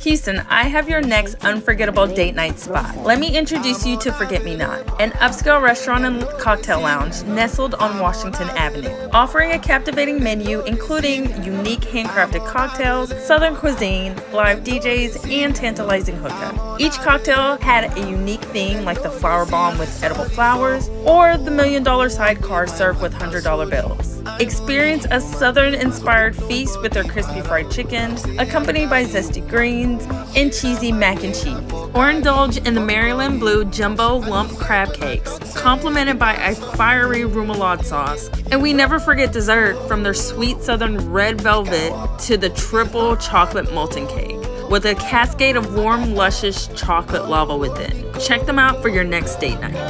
Houston, I have your next unforgettable date night spot. Let me introduce you to Forget Me Not, an upscale restaurant and cocktail lounge nestled on Washington Avenue, offering a captivating menu including unique handcrafted cocktails, southern cuisine, live DJs, and tantalizing hookah. Each cocktail had a unique theme like the flower bomb with edible flowers or the million dollar sidecar served with $100 bills. Experience a southern inspired feast with their crispy fried chicken, accompanied by zesty greens and cheesy mac and cheese. Or indulge in the Maryland Blue Jumbo Lump Crab Cakes, complemented by a fiery remoulade sauce. And we never forget dessert from their sweet southern red velvet to the triple chocolate molten cake with a cascade of warm, luscious chocolate lava within. Check them out for your next date night.